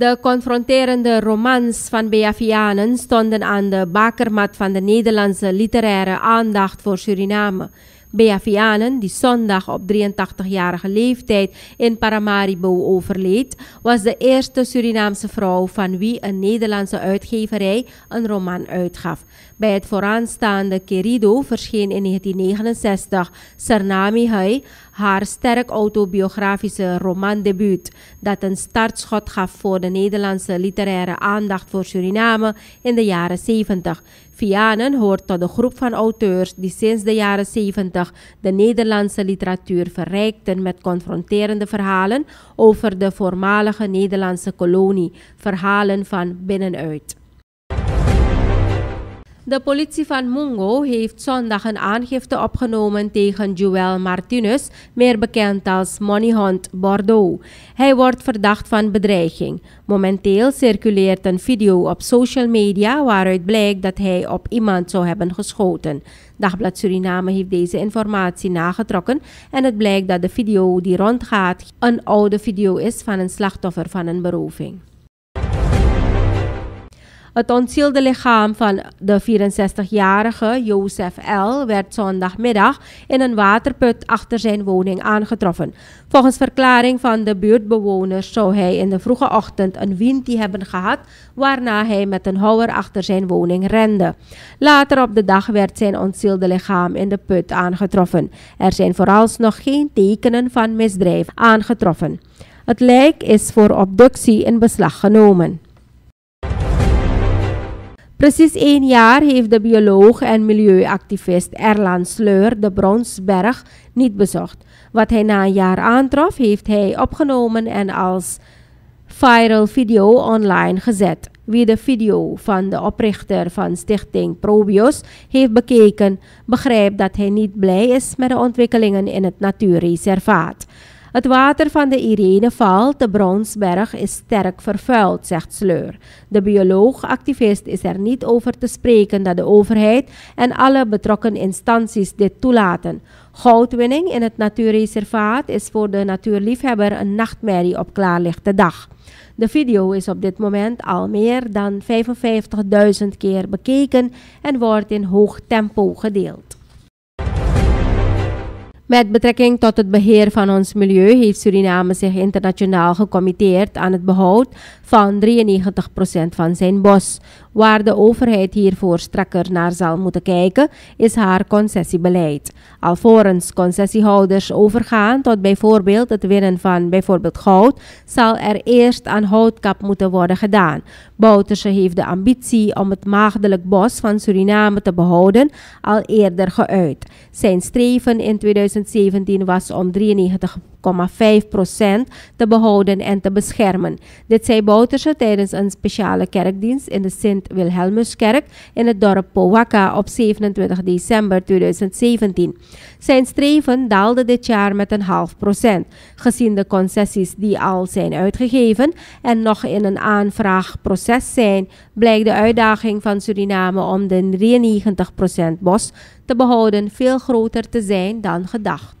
De confronterende romans van Beavianen stonden aan de bakermat van de Nederlandse literaire aandacht voor Suriname. Beavianen, die zondag op 83-jarige leeftijd in Paramaribo overleed, was de eerste Surinaamse vrouw van wie een Nederlandse uitgeverij een roman uitgaf. Bij het vooraanstaande Querido verscheen in 1969 Sernami Hai, haar sterk autobiografische romandebuut, dat een startschot gaf voor de Nederlandse literaire aandacht voor Suriname in de jaren 70. Vianen hoort tot de groep van auteurs die sinds de jaren 70 de Nederlandse literatuur verrijkten met confronterende verhalen over de voormalige Nederlandse kolonie, verhalen van binnenuit. De politie van Mungo heeft zondag een aangifte opgenomen tegen Joel Martinez, meer bekend als Moneyhunt Bordeaux. Hij wordt verdacht van bedreiging. Momenteel circuleert een video op social media waaruit blijkt dat hij op iemand zou hebben geschoten. Dagblad Suriname heeft deze informatie nagetrokken en het blijkt dat de video die rondgaat een oude video is van een slachtoffer van een beroving. Het ontzielde lichaam van de 64-jarige Jozef L. werd zondagmiddag in een waterput achter zijn woning aangetroffen. Volgens verklaring van de buurtbewoners zou hij in de vroege ochtend een windie hebben gehad, waarna hij met een houwer achter zijn woning rende. Later op de dag werd zijn ontzielde lichaam in de put aangetroffen. Er zijn vooralsnog geen tekenen van misdrijf aangetroffen. Het lijk is voor obductie in beslag genomen. Precies één jaar heeft de bioloog en milieuactivist Erland Sleur de Bronsberg niet bezocht. Wat hij na een jaar aantrof, heeft hij opgenomen en als viral video online gezet. Wie de video van de oprichter van stichting Probios heeft bekeken, begrijpt dat hij niet blij is met de ontwikkelingen in het natuurreservaat. Het water van de Ireneval, de Bronsberg, is sterk vervuild, zegt Sleur. De bioloog-activist is er niet over te spreken dat de overheid en alle betrokken instanties dit toelaten. Goudwinning in het natuurreservaat is voor de natuurliefhebber een nachtmerrie op klaarlichte dag. De video is op dit moment al meer dan 55.000 keer bekeken en wordt in hoog tempo gedeeld. Met betrekking tot het beheer van ons milieu heeft Suriname zich internationaal gecommitteerd aan het behoud van 93% van zijn bos. Waar de overheid hiervoor strakker naar zal moeten kijken, is haar concessiebeleid. Alvorens concessiehouders overgaan tot bijvoorbeeld het winnen van bijvoorbeeld goud, zal er eerst aan houtkap moeten worden gedaan. Bouterse heeft de ambitie om het maagdelijk bos van Suriname te behouden al eerder geuit. Zijn streven in 2017 was om 93 te behouden en te beschermen. Dit zei Bouterse tijdens een speciale kerkdienst in de Sint-Wilhelmuskerk in het dorp Powaka op 27 december 2017. Zijn streven daalde dit jaar met een half procent. Gezien de concessies die al zijn uitgegeven en nog in een aanvraagproces zijn, blijkt de uitdaging van Suriname om de 93% bos te behouden veel groter te zijn dan gedacht.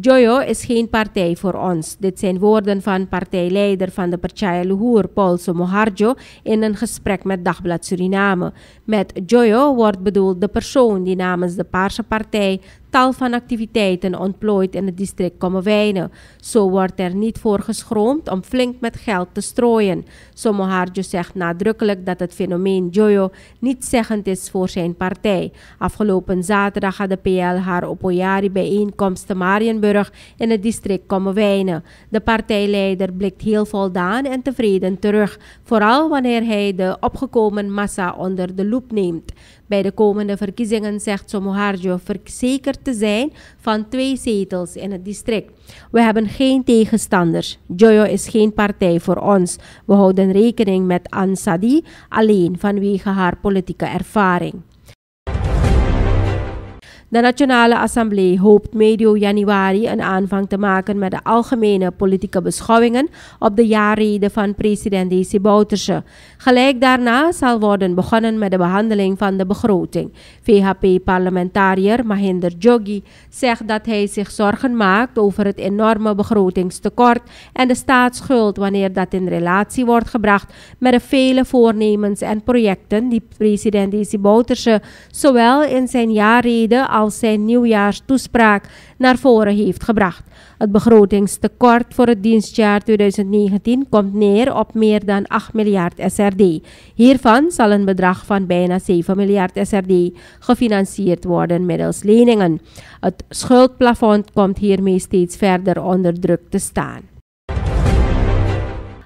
Joyo is geen partij voor ons. Dit zijn woorden van partijleider van de Partij Luhur, Paul Somoharjo, in een gesprek met Dagblad Suriname. Met Joyo wordt bedoeld de persoon die namens de Paarse Partij tal van activiteiten ontplooit in het district Kommerwijnen. Zo wordt er niet voor geschroomd om flink met geld te strooien. Somoharjo zegt nadrukkelijk dat het fenomeen Joyo niet zeggend is voor zijn partij. Afgelopen zaterdag had de PL haar Opoyari bijeenkomst te Marienburg in het district Kommerwijnen. De partijleider blikt heel voldaan en tevreden terug, vooral wanneer hij de opgekomen massa onder de loep neemt. Bij de komende verkiezingen zegt Somoharjo verzekerd te zijn van twee zetels in het district. We hebben geen tegenstanders. Joyo is geen partij voor ons. We houden rekening met Ansadi alleen vanwege haar politieke ervaring. De Nationale Assemblée hoopt medio januari een aanvang te maken met de algemene politieke beschouwingen op de jaarreden van president Desi Bouterse. Gelijk daarna zal worden begonnen met de behandeling van de begroting. VHP-parlementariër Mahinder Jogi zegt dat hij zich zorgen maakt over het enorme begrotingstekort en de staatsschuld wanneer dat in relatie wordt gebracht met de vele voornemens en projecten die president Desi Bouterse zowel in zijn jaarreden als zijn nieuwjaarstoespraak naar voren heeft gebracht. Het begrotingstekort voor het dienstjaar 2019 komt neer op meer dan 8 miljard SRD. Hiervan zal een bedrag van bijna 7 miljard SRD gefinancierd worden middels leningen. Het schuldplafond komt hiermee steeds verder onder druk te staan.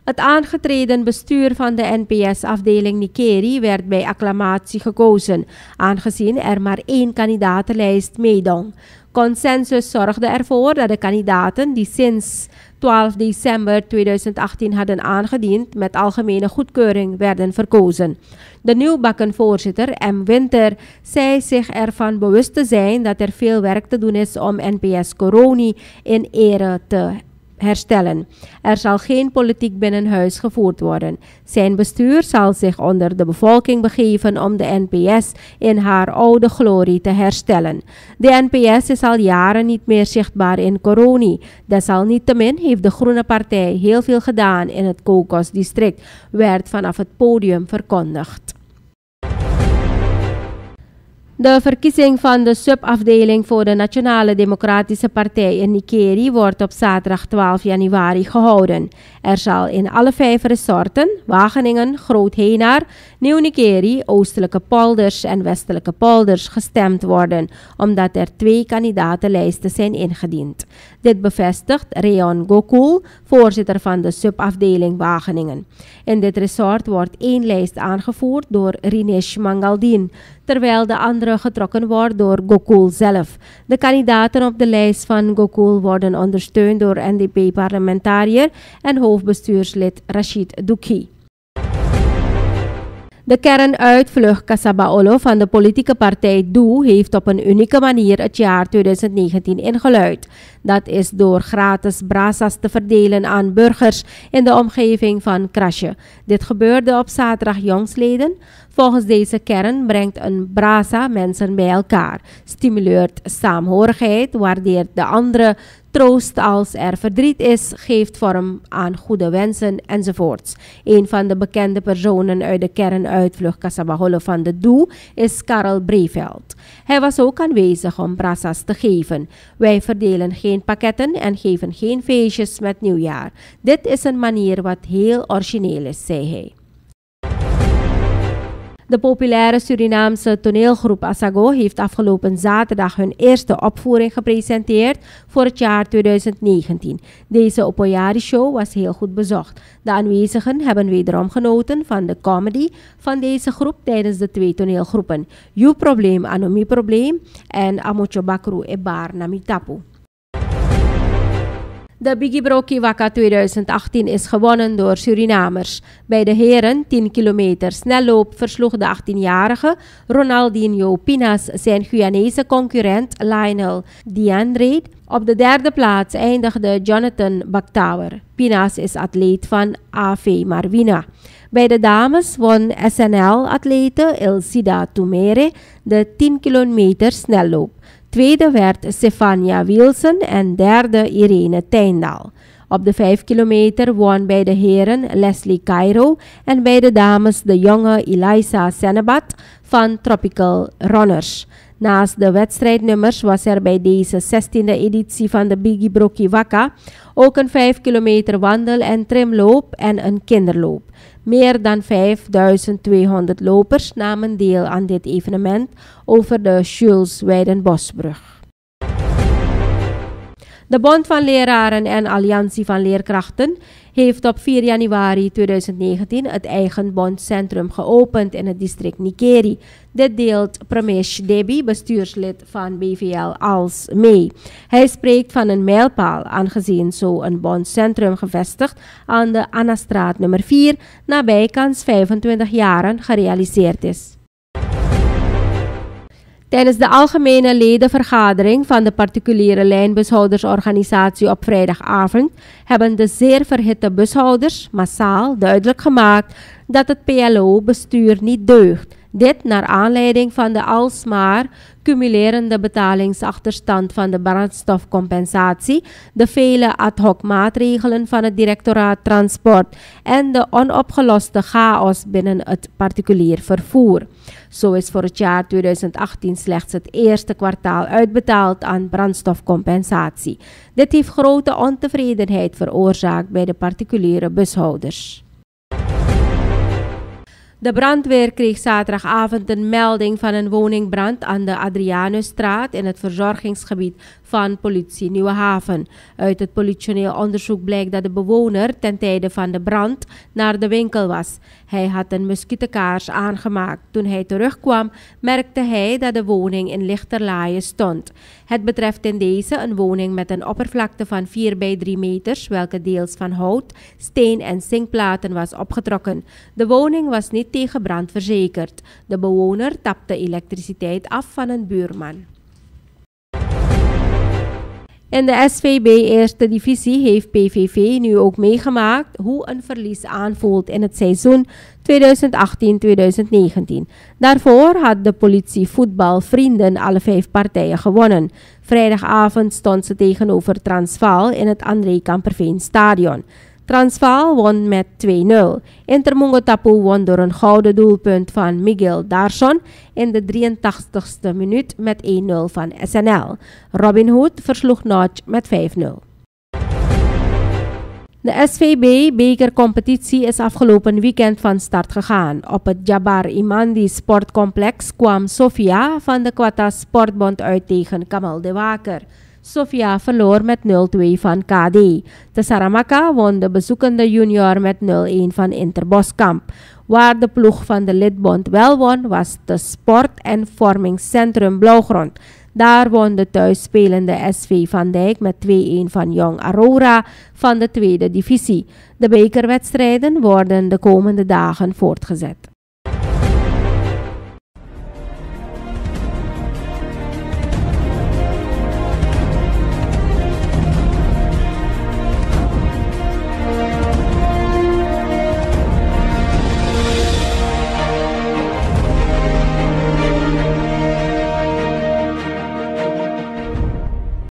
Het aangetreden bestuur van de NPS-afdeling Nikeri werd bij acclamatie gekozen, aangezien er maar één kandidatenlijst meedong. Consensus zorgde ervoor dat de kandidaten die sinds 12 december 2018 hadden aangediend met algemene goedkeuring werden verkozen. De nieuwbakken voorzitter M. Winter zei zich ervan bewust te zijn dat er veel werk te doen is om NPS Coroni in ere te herstellen. Er zal geen politiek binnenhuis gevoerd worden. Zijn bestuur zal zich onder de bevolking begeven om de NPS in haar oude glorie te herstellen. De NPS is al jaren niet meer zichtbaar in Coroni. Desalniettemin heeft de Groene Partij heel veel gedaan in het Kokos-district, werd vanaf het podium verkondigd. De verkiezing van de subafdeling voor de Nationale Democratische Partij in Nikeri wordt op zaterdag 12 januari gehouden. Er zal in alle vijf resorten, Wageningen, Groot-Henaar, Nieuw-Nikeri, Oostelijke Polders en Westelijke Polders, gestemd worden, omdat er twee kandidatenlijsten zijn ingediend. Dit bevestigt Reon Gokul, voorzitter van de subafdeling Wageningen. In dit resort wordt één lijst aangevoerd door Rinesh Mangaldin, terwijl de andere getrokken wordt door Gokul zelf. De kandidaten op de lijst van Gokul worden ondersteund door NDP-parlementariër en hoofdbestuurslid Rashid Doukhi. De kernuitvlucht Casabaolo van de politieke partij DOE heeft op een unieke manier het jaar 2019 ingeluid. Dat is door gratis brasas te verdelen aan burgers in de omgeving van Krasje. Dit gebeurde op zaterdag jongsleden. Volgens deze kern brengt een brasa mensen bij elkaar, stimuleert saamhorigheid, waardeert de andere troost als er verdriet is, geeft vorm aan goede wensen enzovoorts. Een van de bekende personen uit de kernuitvlucht Casabaholo van de Doe is Karel Breveld. Hij was ook aanwezig om brasas te geven. Wij verdelen geen pakketten en geven geen feestjes met nieuwjaar. Dit is een manier wat heel origineel is, zei hij. De populaire Surinaamse toneelgroep Asago heeft afgelopen zaterdag hun eerste opvoering gepresenteerd voor het jaar 2019. Deze Opoyari-show was heel goed bezocht. De aanwezigen hebben wederom genoten van de comedy van deze groep tijdens de twee toneelgroepen. You Probleem Anomi Probleem en Amocho Bakru Ebar Namitapu. De Biggie Broki Waka 2018 is gewonnen door Surinamers. Bij de heren 10 kilometer snelloop versloeg de 18-jarige Ronaldinho Pinas zijn Guyanese concurrent Lionel Diandre. Op de derde plaats eindigde Jonathan Baktauer. Pinas is atleet van AV Marvina. Bij de dames won SNL-atlete Elsida Tumere de 10 kilometer snelloop. Tweede werd Stefania Wilson en derde Irene Teindal. Op de 5 kilometer won bij de heren Leslie Cairo en bij de dames de jonge Eliza Senebat van Tropical Runners. Naast de wedstrijdnummers was er bij deze 16e editie van de Biggie Brokkie Waka ook een 5 kilometer wandel- en trimloop en een kinderloop. Meer dan 5200 lopers namen deel aan dit evenement over de Jules Weidenbosbrug. De Bond van Leraren en Alliantie van Leerkrachten heeft op 4 januari 2019 het eigen bondcentrum geopend in het district Nikeri. Dit deelt Pramesh Debi, bestuurslid van BVL, als mee. Hij spreekt van een mijlpaal, aangezien zo een bondcentrum gevestigd aan de Annastraat nummer 4 nabij kans 25 jaren gerealiseerd is. Tijdens de algemene ledenvergadering van de particuliere lijnbushoudersorganisatie op vrijdagavond hebben de zeer verhitte bushouders massaal duidelijk gemaakt dat het PLO-bestuur niet deugt dit naar aanleiding van de alsmaar cumulerende betalingsachterstand van de brandstofcompensatie, de vele ad hoc maatregelen van het directoraat transport en de onopgeloste chaos binnen het particulier vervoer. Zo is voor het jaar 2018 slechts het eerste kwartaal uitbetaald aan brandstofcompensatie. Dit heeft grote ontevredenheid veroorzaakt bij de particuliere bushouders. De brandweer kreeg zaterdagavond een melding van een woningbrand aan de Adrianusstraat in het verzorgingsgebied van politie Nieuwehaven. Uit het politioneel onderzoek blijkt dat de bewoner ten tijde van de brand naar de winkel was. Hij had een muskietenkaars aangemaakt. Toen hij terugkwam, merkte hij dat de woning in lichterlaaien stond. Het betreft in deze een woning met een oppervlakte van 4 bij 3 meters, welke deels van hout, steen en zinkplaten was opgetrokken. De woning was niet tegen brand verzekerd. De bewoner tapte elektriciteit af van een buurman. In de SVB Eerste Divisie heeft PVV nu ook meegemaakt hoe een verlies aanvoelt in het seizoen 2018-2019. Daarvoor had de politie voetbalvrienden alle vijf partijen gewonnen. Vrijdagavond stond ze tegenover Transvaal in het André Kamperveen Stadion. Transvaal won met 2-0. Intermongotapu won door een gouden doelpunt van Miguel Darson in de 83ste minuut met 1-0 van SNL. Robin Hood versloeg Notch met 5-0. De SVB-bekercompetitie is afgelopen weekend van start gegaan. Op het Jabar Imandi Sportcomplex kwam Sofia van de Quata Sportbond uit tegen Kamal de Waker. Sofia verloor met 0-2 van KD. De Saramaka won de bezoekende junior met 0-1 van Interboskamp. Waar de ploeg van de lidbond wel won, was de Sport- en Vormingscentrum Blauwgrond. Daar won de thuisspelende SV Van Dijk met 2-1 van Jong Aurora van de tweede divisie. De bekerwedstrijden worden de komende dagen voortgezet.